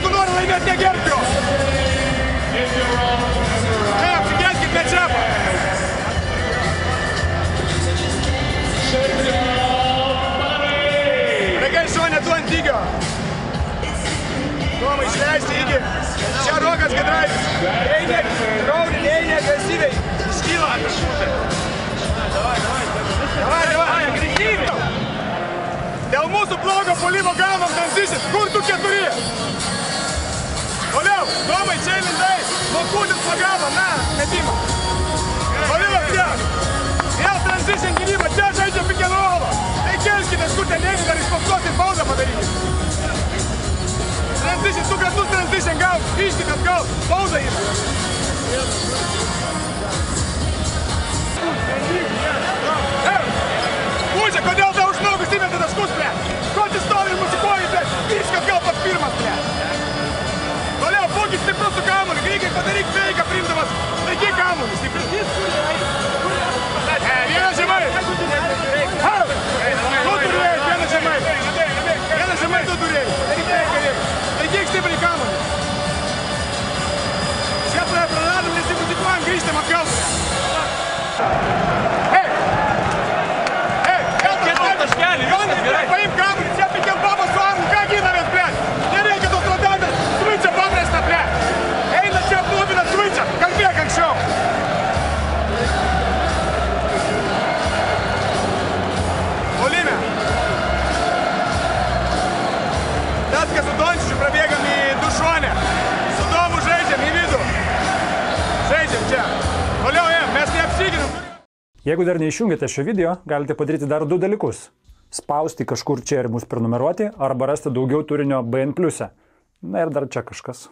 čempionatą. Jeigu nori laimėti, negerbk jo. Ne, apsigelkit mečepą. Regai šonė tu ant lygio. Tomai išleisti iki. Čia rokas Gedraitis. Eini, Dėl mūsų blogo polimo gaunam transition. Kur tu keturi? Toliau, Tomai, čia lindai. Nuo kūdis pagavo, na, metimą. Toliau, čia. Vėl transition gynyba, čia žaidžia pick and roll. Tai kelskite, kur ten eini, dar iš paskos ir baudą padarykite. Transition, du kartus transition gaut, grįžkit atgal, baudą yra. shot. Jeigu dar neišjungėte šio video, galite padaryti dar du dalykus. Spausti kažkur čia ir mus prenumeruoti, arba rasti daugiau turinio BN. Na ir dar čia kažkas.